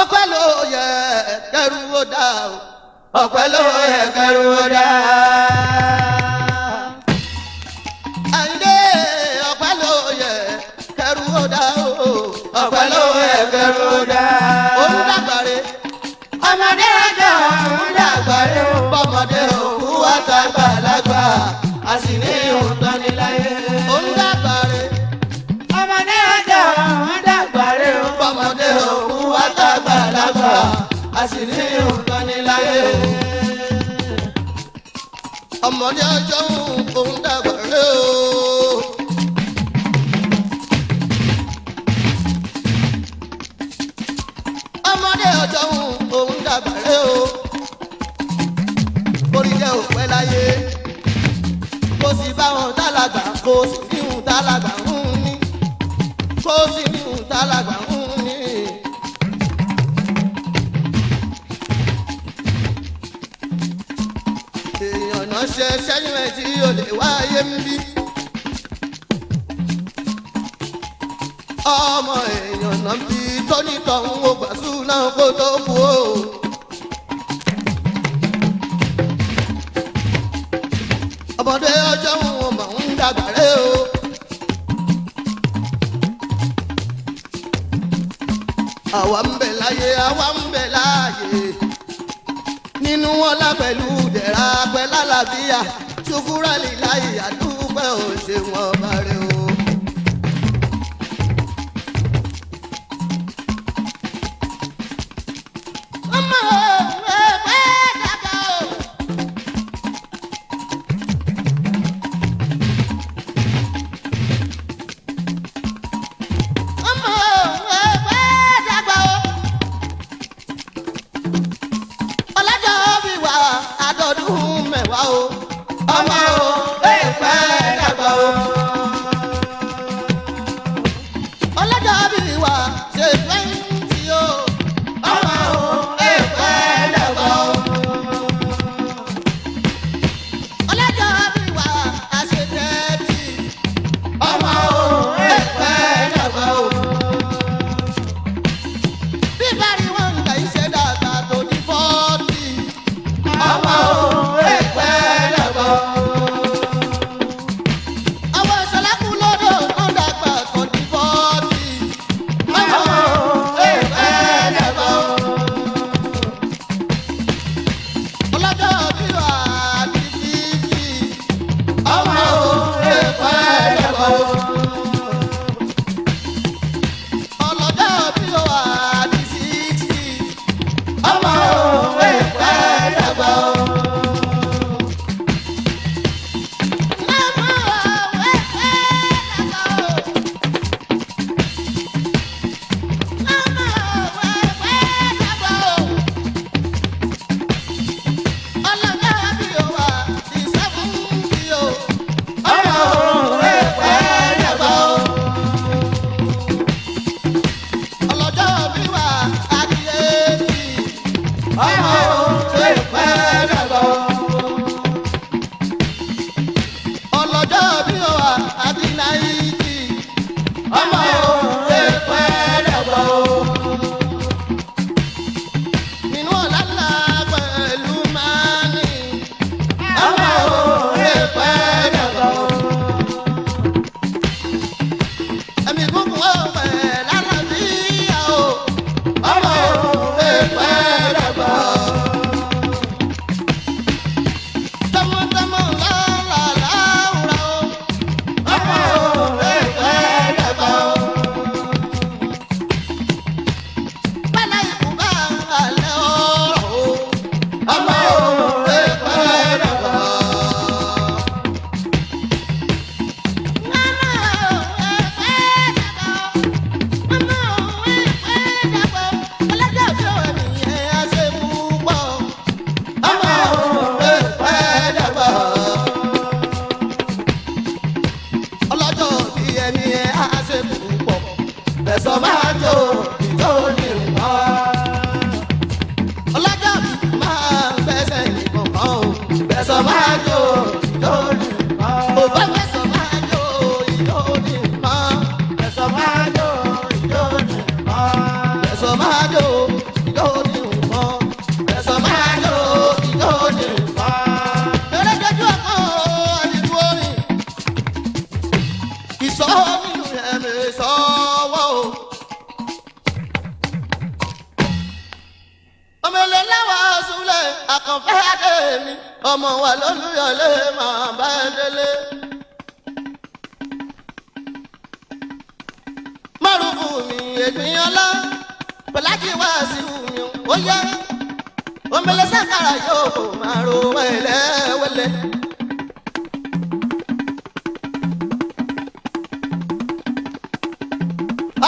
ọpẹ́ ló yẹ kẹrù ó dá o ọpẹ́ ló yẹ kẹrù ó dá. Àyìndé ọpẹ́ ló yẹ kẹrù ó dá o ọpẹ́ ló yẹ kẹrù ó dá. Òun Ọmọdé ọjọ́ òun dàgbàre. Bọ́mọdé òkú wá tàgbà lágbà, a ọmọdé ọjọ́ òun dàgbà rẹ o. ọmọdé ọjọ́ òun dàgbà rẹ o. orí jẹ́ òpẹ́ láyé kó sì bá wọn dálàgbà kó sì níhùn dálàgbà ń ní kó lè ṣẹ́yìn ẹ̀ tí o lè wá ayé ń bí. ọmọ èèyàn náà o. ọmọdé ọjọ́ wọn mọ̀ nínú ọlá pẹ̀lú dẹ̀ra pẹ̀lú àlàáfíà ṣùkúrà lè láyé àdúpẹ́ òṣèwọ̀n bá.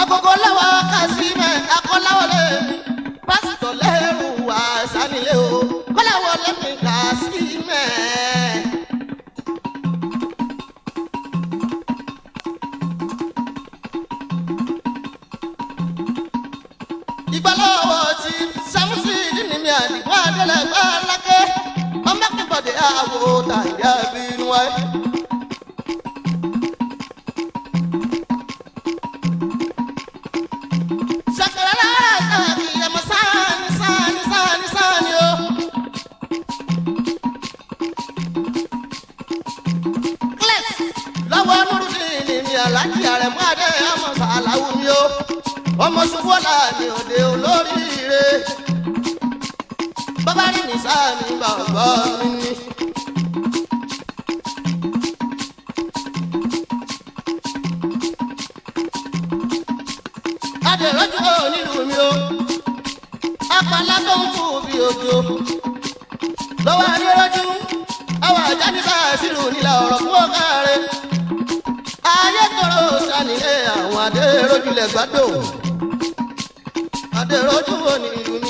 agogo lẹ́wà kazimẹ akọláwọlé pásítọ̀ lẹ́rù wá sanilé o kọ́láwọlé mi kazimẹ. ìgbàlọ́wọ́ ti sámúsì nínú mi àdìgbò àdélẹ̀ gbọ́ alákẹ́ ọmọkùnkọ̀dé àwòtà ìyá bínú wáyé. adéròjulẹ̀ gbádùn adéròjú wo ni ìlú ní.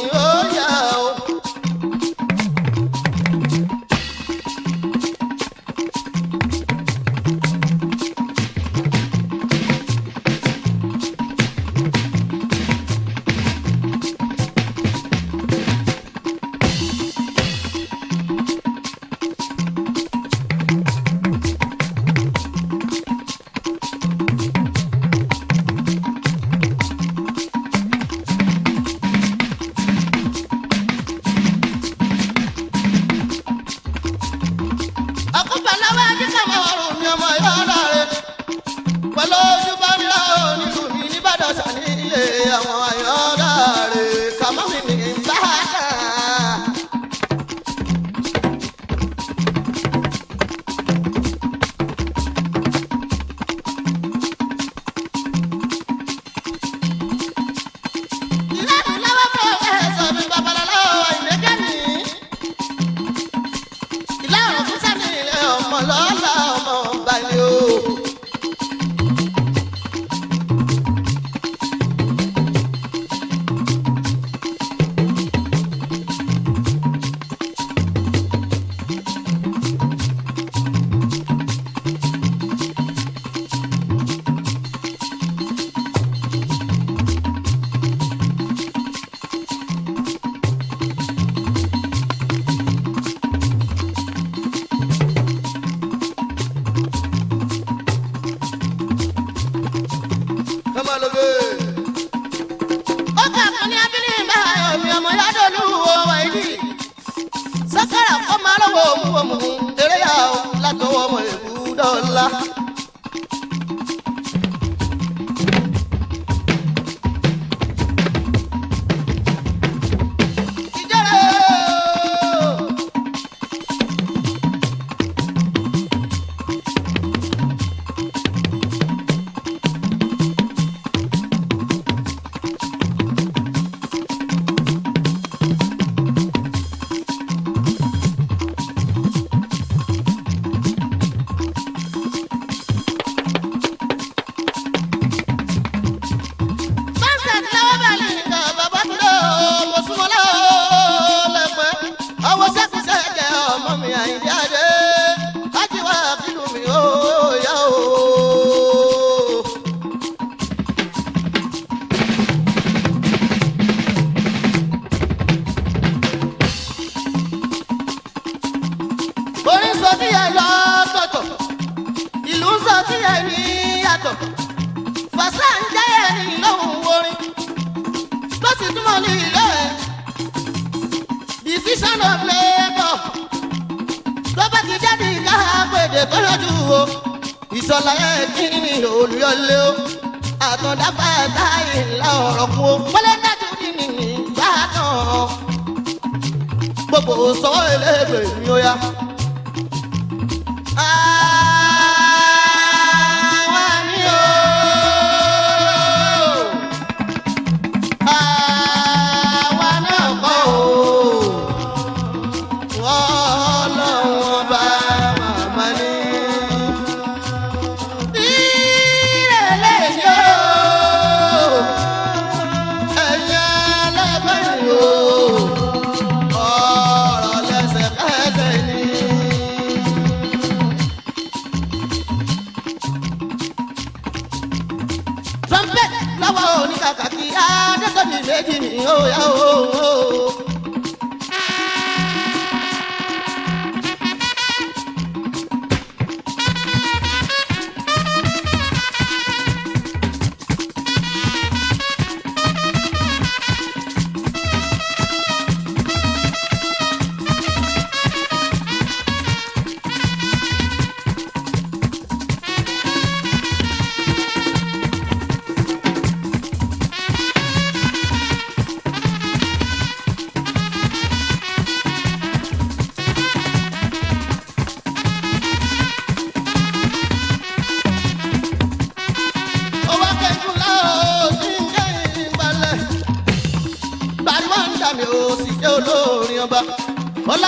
kò sọ ẹlẹ́gbẹ̀ẹ́ ni ó yá.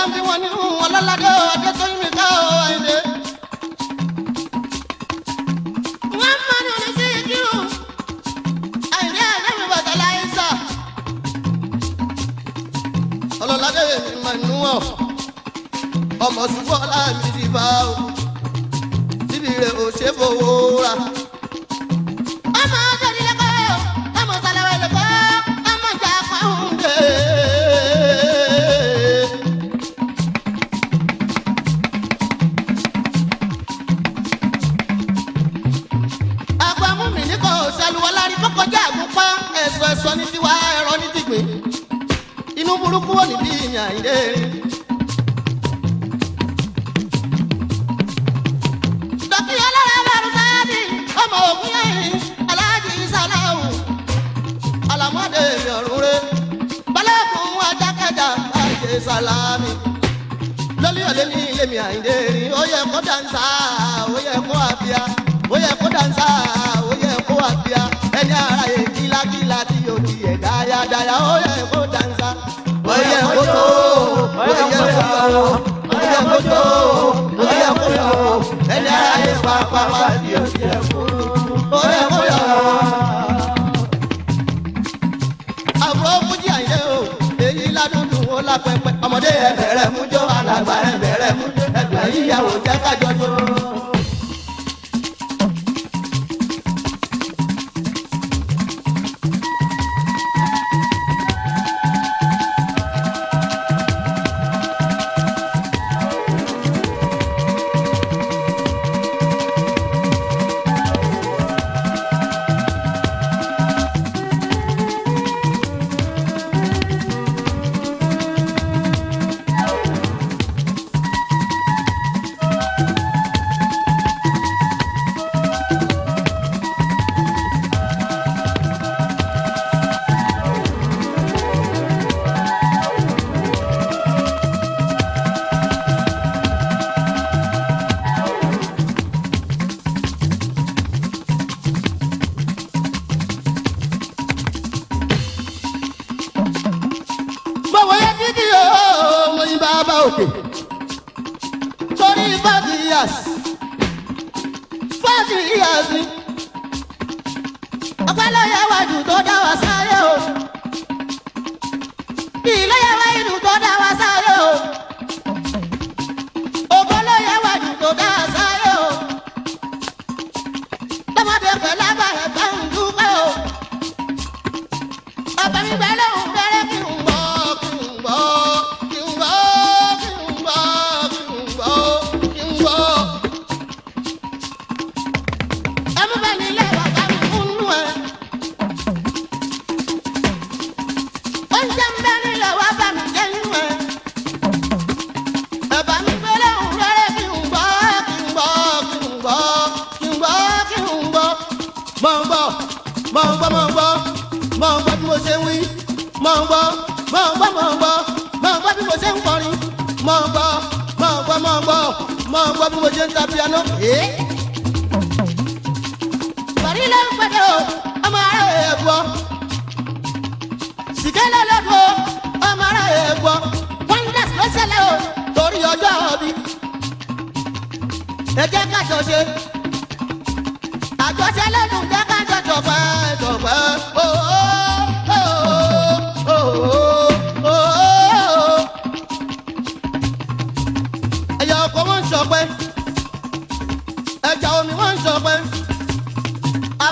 I'm the one inú burúkú wọ̀ níbí ìyìn àyíndé. dọ́kí ọlọ́run bẹ̀rù sáyẹ́dì ọmọ ògùn lẹ́yìn aláàjì sàláwù alamọ́dé mi ọ̀rùn rẹ̀ balẹ̀kùn ajákẹ́jà àjẹ sàlámì lórí ọ̀lẹ́ ní ilé mi àyíndé rí ó yẹ kó dáńsà ó yẹ kó àbíà ó yẹ kó dáńsà ó yẹ kó àbíà ẹni ara yẹ kílákílá tí yóò di ẹ̀ dáyadáya ó yẹ kó dáńsà ọyẹ kótó ọyẹ kótó ọyẹ kótó ọyẹ kótó ẹni ayé pàápàá wà ní ọyẹ kótó ọyẹ kótó. àbúrò mújì àyè o èyí ládùúdù ó lápẹpẹ ọmọdé ẹbẹrẹ mújó alàgbà ẹbẹrẹ mújó yíyàwó jẹ kájọ tó. da piano. Eh? Bari le fede o, ọmọ ara yẹ gbọ́. Sìkẹ́lẹ̀ lọ́dún o, ọmọ ara yẹ gbọ́. Wonders ló ṣẹlẹ̀ o, torí ọjọ́ ọbí. Ẹ jẹ́ ká jọ ṣe.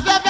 blah,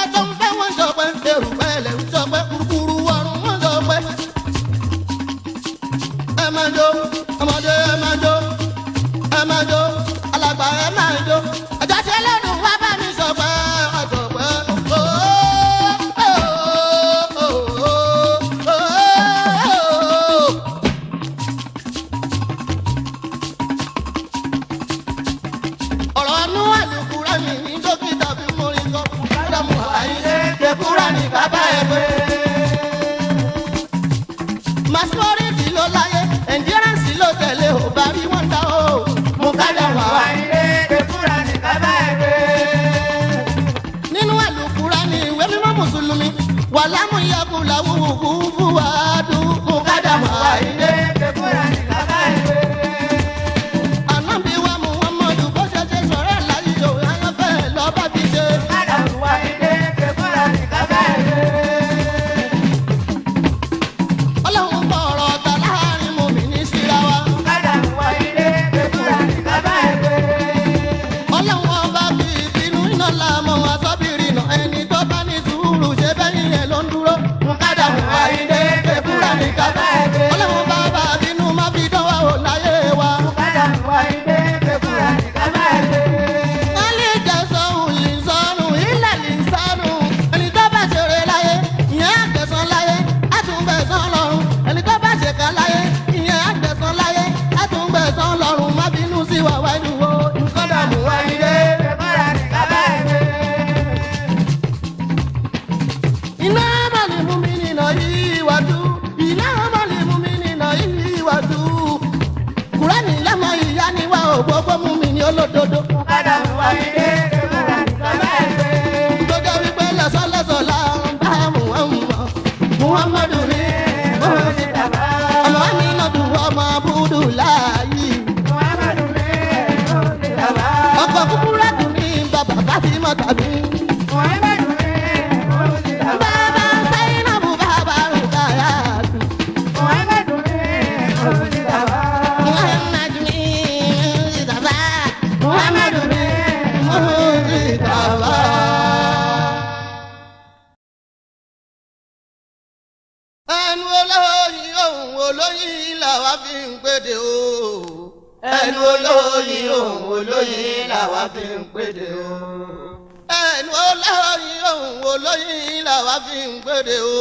fi ń gbèdè o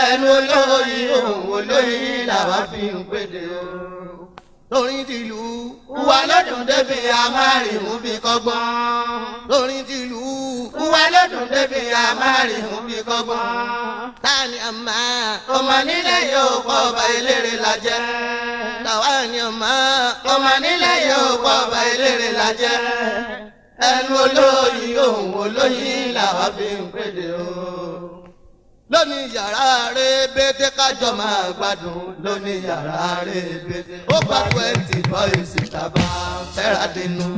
ẹnu olówó yìí òun olóyìn làwa fi ń gbèdè o lórin tìlú wà lọ́dún débi amárìhún fi kọ́gbọ́n lórin tìlú wà lọ́dún débi amárìhún fi kọ́gbọ́n táàní àmà ọmọ nílé yóò pọ̀ ọba eléré la jẹ́ àmà ọmọ nílé yóò pọ̀ ọba eléré la ẹnu olóyin òun olóyin làwa fi ń pèdè o lónìí yàrá rẹ̀ bété kájọ máa gbádùn lónìí yàrá rẹ̀ bété ó bá twenty boys tàbá fẹ́ra dínú.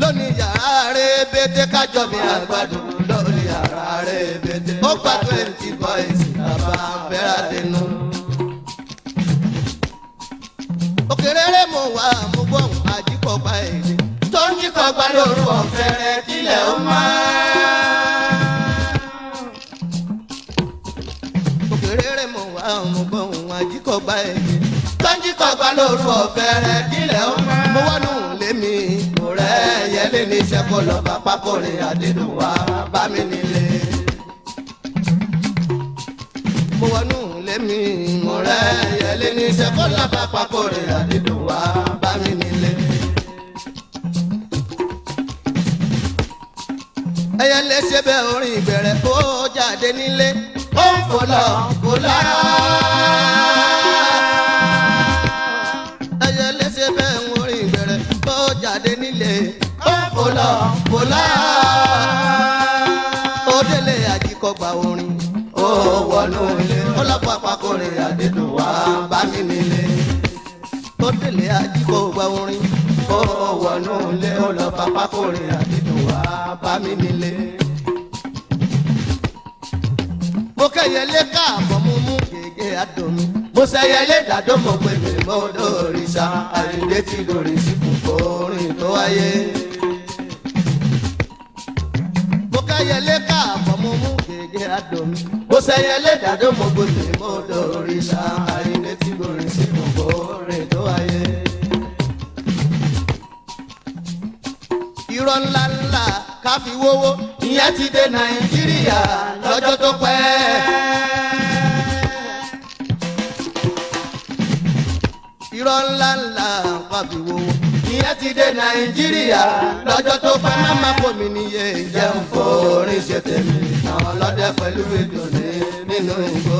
lónìí yàrá rẹ̀ bété kájọ máa gbádùn lónìí yàrá rẹ̀ bété ó bá twenty boys tàbá fẹ́ra dínú. òkèrè rẹ̀ mọ̀ wá mú bọ̀ àdìpọ̀ pa tó ń jí kọgbà lóru ọ̀fẹ́rẹ́ kílẹ̀ ó máa. òkèrè rẹ̀ mọ̀ wá ọmọ bọ̀ òun àjíkọ̀gbà ẹ̀yìn. tó ń jí kọgbà lóru ọ̀fẹ́rẹ́ kílẹ̀ ó máa. mo wá nùhùn lémi mo rẹ̀ ẹ̀yẹ́lé ní iṣẹ́ kó lọ bá pápọ̀rìn àdédùwà bá mi nílé. mo wá nùhùn lémi mo rẹ̀ ẹ̀yẹ́lé ní iṣẹ́ kó lọ bá pápọ̀rìn àdédùwà bá mi ẹyẹ lẹ́sẹ̀ bẹ́ orin ìbẹ̀rẹ̀ ó jáde nílé ó ń fọlọ́ kó lára. ẹyẹ lẹ́sẹ̀ bẹ́ orin ìbẹ̀rẹ̀ ó jáde nílé ó ń fọlọ́ kó lára. ó àjíkọgbà orin ó wọnú ó lọ́pọ̀ àpapọ̀ rẹ̀ àdédùn wá bá nílé tó délé ajíkó gba orin kó wọnú ilé ó lọ papá kó rìn wá bá mi nílé. mo kẹ́yẹlé káàbọ̀ mú mú gègé àdùn mo ṣẹyẹlé dàdó mo pè mí mo lórí sa àyíndé tí lórí sí kò tó wáyé. mo kẹ́yẹlé káàbọ̀ mú mú gègé àdùn mo ṣẹyẹlé dàdó mo pè mí mo lórí sa àyíndé tí lórí sí. irọ́ ńlá ńlá ká fi wówó ìyẹn ti dé nàìjíríà lọ́jọ́ tó pẹ́. irọ́ ńlá ńlá ká fi wówó ìyẹn ti dé nàìjíríà lọ́jọ́ tó pẹ́ má má bomi níye ìjẹun fòrin ṣe tèmi àwọn ọlọ́dẹ pẹ̀lú ìdùnnú nínú ìgbó.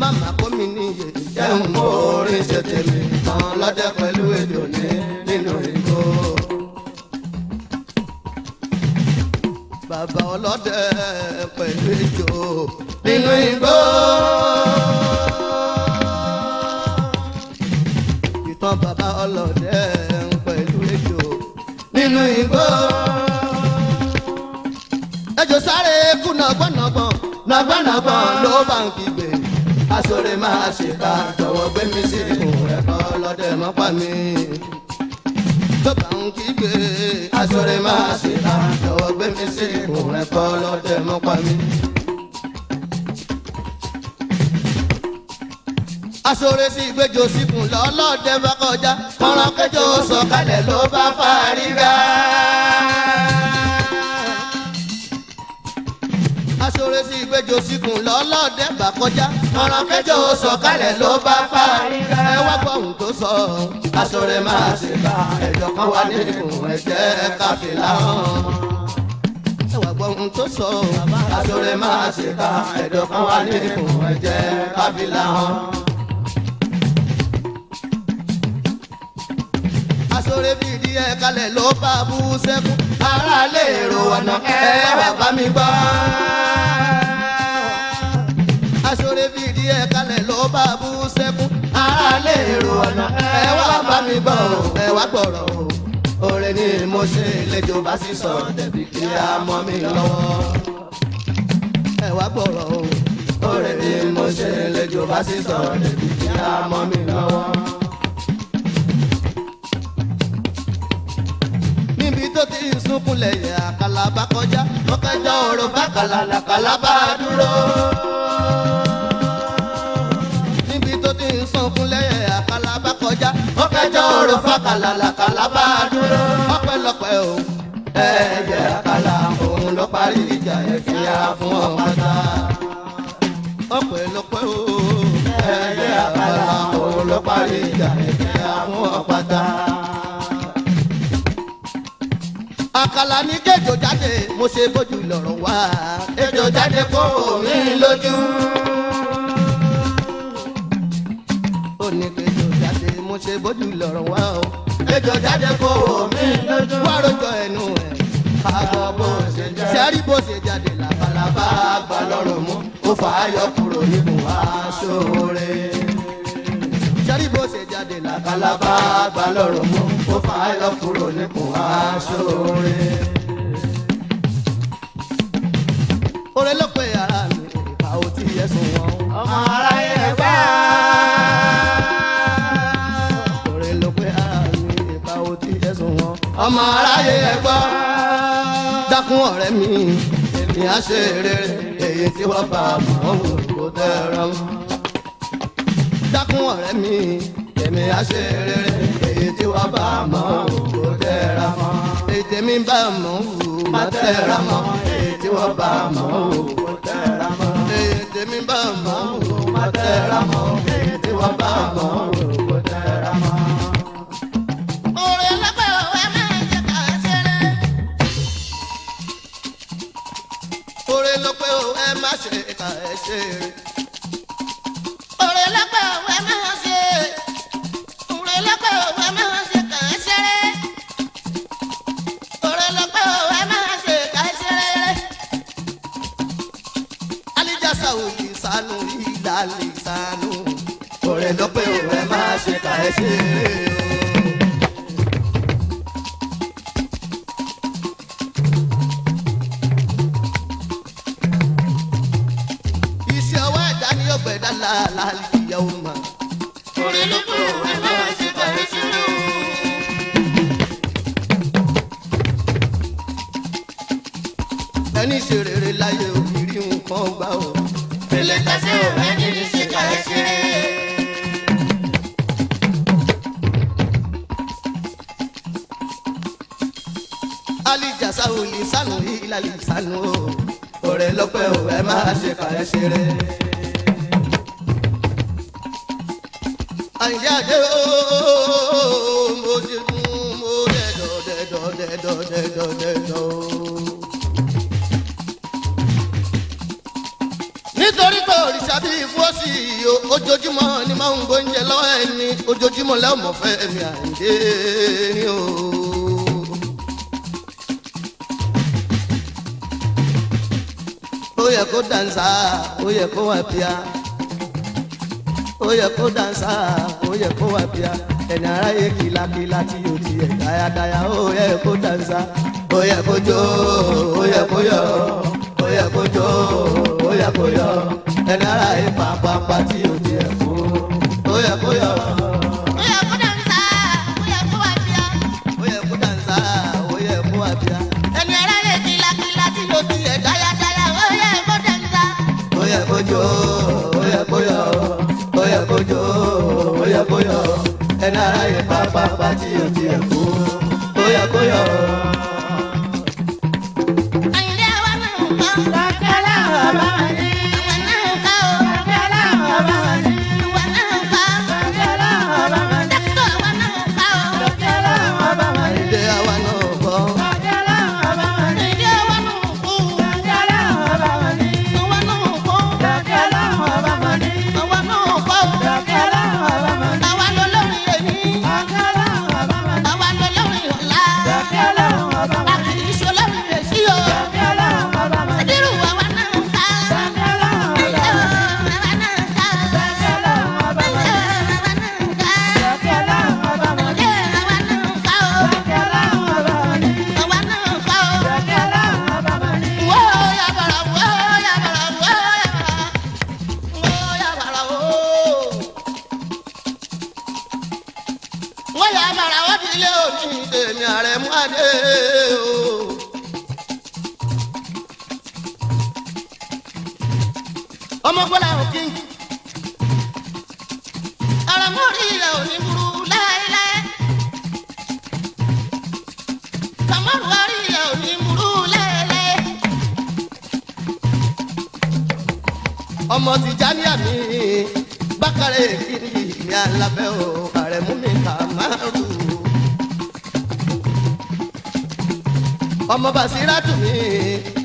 Màmá kó mi níye ìjẹun fòrin ṣe tèmi àwọn ọlọ́dẹ pẹ̀lú ìdùnnú. lọ́dẹ pẹ̀lú ejò nínú igbó. ìtàn bàbá ọlọ́dẹ pẹ̀lú ejò nínú igbó. ejò sáré kú nàgbọ́nàgbọ́n nàgbọ́nàgbọ́n ló bá ń kígbe asore máa ṣèkà jọ̀wọ́ gbé mi sí ipò ẹ̀kọ́ lọ́dẹ mọ́pá mi. tó bá ń kígbe sóre máa ṣe náà jọ̀wọ́ gbé mi sí ìhùn ẹ̀kọ́ lọ́dẹ mọ́ pa mí. asore sí ìgbẹ́jọ síkùn lọ́lọ́dẹ bá kọjá kọ́ran kẹjọ sọ̀kalẹ̀ ló bá parí rà. asore sí ìgbẹ́jọ síkùn lọ́lọ́dẹ bá kọjá ọ̀rọ̀ kẹjọ sọ̀kalẹ̀ ló bá pa ẹ wá gbọ́hùn tó sọ aṣọrẹ máa ṣe bá ẹjọ́ kan wà nínú ẹ̀jẹ̀ káfíńlá hàn. ẹ wá gbọ́hùn tó sọ aṣọrẹ máa ṣe bá ẹjọ́ kan wà nínú ẹ̀jẹ̀ káfíńlá hàn. aṣọrẹ fìdí ẹ kalẹ̀ ló bá bú sẹ́kù aráàlẹ̀ èrò ọ̀nà ẹ wá bá mi gbọ́. bá bú sẹ́kún aráàlé èrò ọ̀nà ẹ wá bá mi gbọ́ ọ ẹ wá gbọ́rọ̀ o oore ni mo ṣe lẹ́jọ́ bá sì sọ tẹ̀bí kí a mọ́ mi lọ́wọ́ ẹ wá gbọ́rọ̀ o oore ni mo ṣe lẹ́jọ́ bá sì sọ tẹ̀bí kí a mọ́ mi lọ́wọ́. níbi tó ti ń sunkúnlẹ̀ yẹ àkàlà bá kọjá mọ́kànjá ọ̀rọ̀ bá kàlà làkàlà bá dúró. lóró fàkàlà làkàlà bá a dúró ọpẹ́lọpẹ́ o ẹyẹ àkàlà òun ló parí ìjà ya fún ọpátá ọpẹ́lọpẹ́ o ẹyẹ àkàlà òun ló parí ìjà ẹfìyà fún ọpátá. àkàlà ní kéjò jáde mo ṣe bójú lọ́rọ̀ wá kéjò jáde kó omi lójú. ó ní kéjò òun ṣe bójú lọ́rọ̀ wá o. ejò jáde kó omi lójú. wá rojọ ẹnu ẹ̀. àbọ̀ bó ṣe jáde. sẹ́rí bó ṣe jáde làbàlàbà àgbà lọ́rùn mú. ó fà á yọ kúrò níbùn aṣọ rẹ̀. sẹ́rí bó ṣe jáde làbàlàbà àgbà lọ́rùn mú. ó fà á yọ kúrò níbùn aṣọ rẹ̀. orelọ́pẹ̀ yàrá mi ìbá ò tí yẹ sùn wọ́n. ọmọ aráyé ẹgbẹ́. ọmọ aráyé ẹ gbọ́ dákun ọ̀rẹ́ mi ènìyàn ṣe rere èyí tí wọ́n bá mọ́ òun kò tẹ̀rọ. dákun ọ̀rẹ́ mi ènìyàn ṣe rere èyí tí wọ́n bá mọ́ òun kò tẹ̀rọ. èyí tèmi bá mọ́ òun má tẹ̀rọ mọ́ èyí tí wọ́n bá mọ́ òun kò tẹ̀rọ mọ́. èyí tèmi bá mọ́ òun má tẹ̀rọ mọ́. yeah. jasawu lisanu ila lisanu ọ̀rẹ́ lọ́pẹ́ o ẹ máa ṣe fà ẹ ṣeré. àyà dé o mo ti mú mo dẹdọ dẹdọ dẹdọ dẹdọ dẹdọ. nítorí pé òrìṣà bíi fúọ́sì ojoojúmọ́ ni máa ń gbóúnjẹ lọ́wọ́ ẹni ojoojúmọ́ lẹ́wọ̀n mọ̀fẹ́ mi àìdé ni o. yẹ kó dansa ó yẹ kó wà bíà ó yẹ kó dansa ó yẹ kó wà bíà ẹni ara yẹ kìlàkìlà tí yóò ti yẹ dáyadáya ó yẹ kó dansa ó yẹ kó jó ó yẹ kó yọ ó yẹ kó jó ó yẹ kó yọ ẹni ara yẹ pàpàpà tí yóò kojo oya koyo oya kojo oya ye papa, yẹ pápá pátí òtí ẹkú oya koyo. ọmọgbọ́lá òkè ara mọ́ rí rẹ̀ ò ní burú láéláé kàmọ́rù wá rí rẹ̀ ò ní burú láéláé ọmọ ti já ní àmì bákàrẹ̀ kiri ìyá alábẹ́ o àrẹ̀mú mi kà máa rù. ọmọ bàṣírà tù mí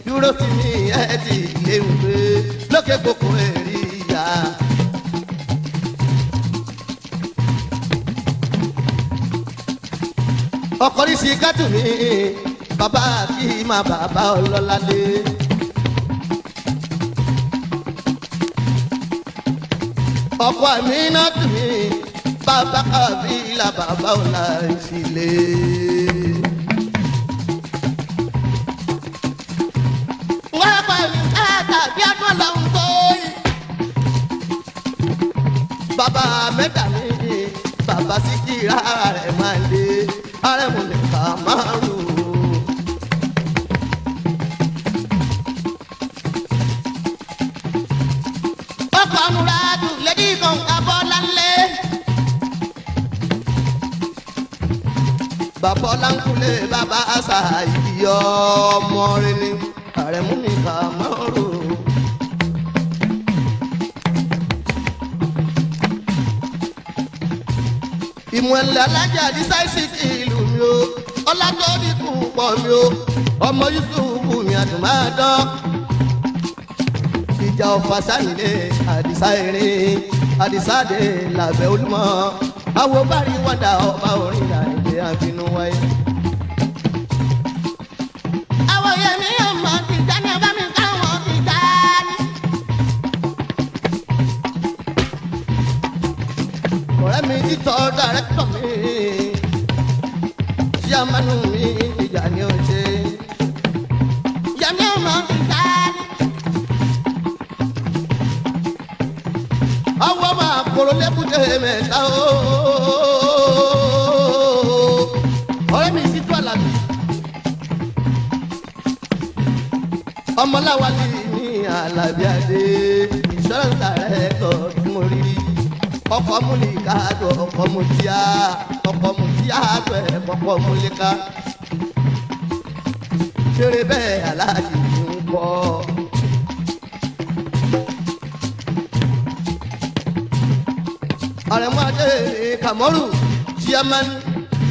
dúró tì mí ẹ ti lé pé lókè gbogbo èrì ìyá. ọkọ mi bàbá kì í máa bàbá ọlọ́ládé. ọkọ àmì náà tù mí bàbá kàbí là bàbá ọ̀la ìfìlè. bàbá mẹ́ta ní bàbá síkírà rẹ̀ máa lé arẹ́mu nìkan márùn. ọkọ̀ ọ̀nùrà dùn lẹ́dí kọ̀ǹkà bọ́lá ńlẹ̀. bàbá àṣà ìyọ́ ọmọ rẹ ni. ìwọ̀n làlájà ní sáìsìkì ìlú mi o ọlágbọ́dì kù pọ̀ mi o ọmọ yusufu mi àdùnmáàdán ìjà ọ̀fà sáyìnlé àdìsá eré àdìsáde làbẹ́ olúmọ àwọn bá rí wàdà ọba orin nàìjíríà bínú wáyé. nínú mi ìjà ni ó ṣe. ìjà ni ó mọ̀ nípa. ọwọ́ máa kóró lẹ́kùtẹ̀ mẹ́ta o. ọ̀rẹ́ mi sì tó àlàbí. ọmọláwálì ní àlàbí adé ìṣọ́nà rẹ̀ kọ́ tó mọ̀ rí ọkọ̀ múlì káàdùn ọkọ̀ mọ̀ tíá ọkọ̀ mọ̀ ṣáàtọ̀ ẹ̀ kọ́kọ́ múlíká ṣeré bẹ́ẹ̀ aláàjì ń kọ́. àrẹ̀mọ́ adé kàmọ́rù chairman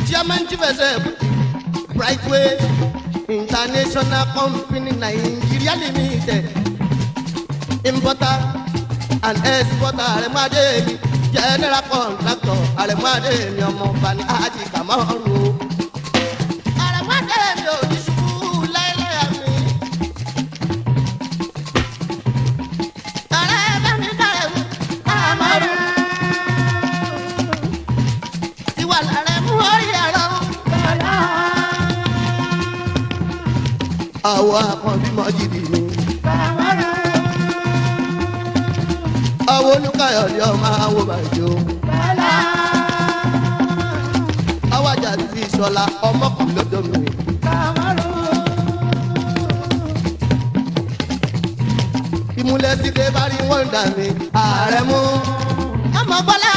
chairman brightway international company Nigeria limited importer and exporter àrẹ̀mọ́ adé general contractor àrẹ̀mú adé mi ọmọ bani àjì kàmáhọ́rù o. mi ò ní ṣubú láéláé mi. ọ̀rẹ́ bá mi bàrẹ̀ mu kàmáhọ́rù. ìwà làrẹ̀mú orí ẹ̀rọ àwọn akọ̀bímọ jìbì mi. olùkàyọ̀dé ọmọ àwọn bàjọ́. bọ́lá. awájà ti sọlá ọmọkùnrin lọ́dọ̀ mi. kàmárò. ìmúlẹ̀ síde bá rí wọ́n dà mí ààrẹ mú. ẹ mọ̀ bọ́lá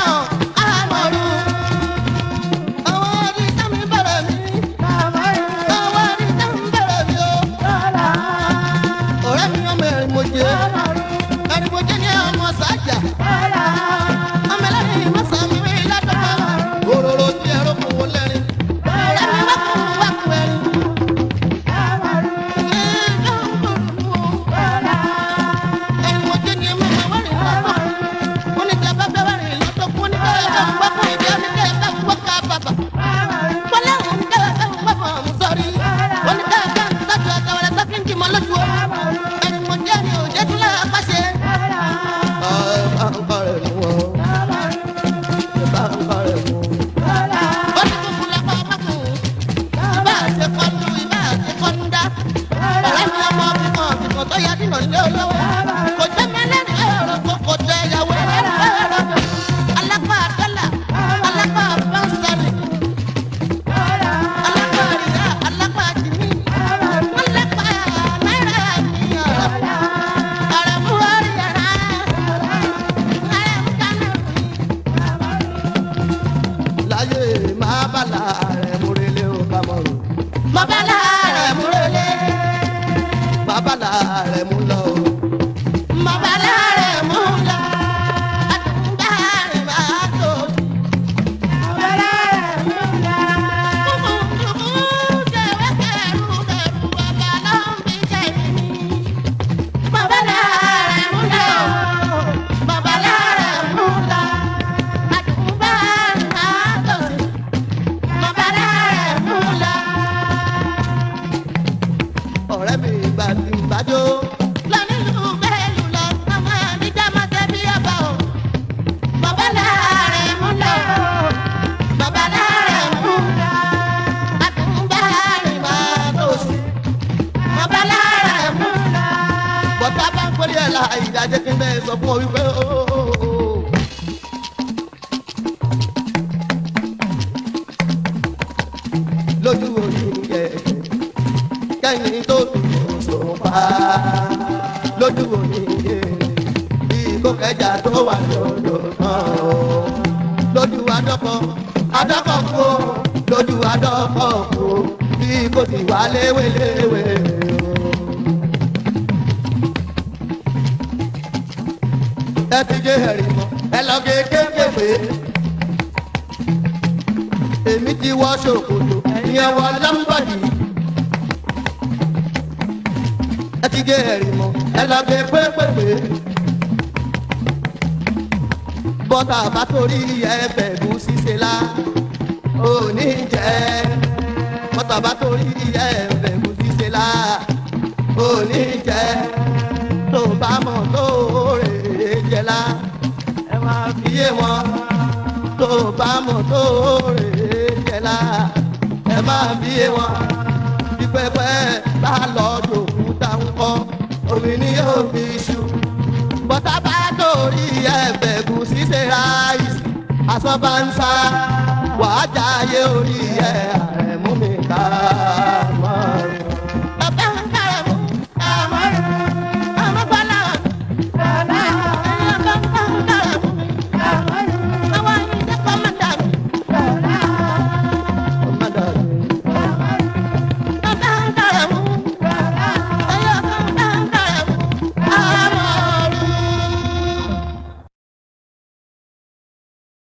léweléwe. ẹ ti gé ẹ̀rí mọ́ ẹ lọ gé kéwéwé. èmi ti wọ ṣòkòtò ìyẹn wọ bọ́tà bá torí ẹ̀fẹ̀ bú ṣíṣe la ò ní jẹ́ ọ̀tọ̀ bá torí ẹ̀ bẹ̀ kò sí ṣe la òní jẹ́ tó bá mọ̀ tó rè é jẹ́ la ẹ máa fi yé wọn tó bá mọ̀ tó rè é la ẹ máa fi yé wọn bí bá lọ dòkú táwọn kọ́ omi ni yóò fi ṣu bọ́tà bá torí ẹ̀ kò sí ṣe ra ìsìn asọ́bánsá wàá jáyé orí ẹ̀. ah,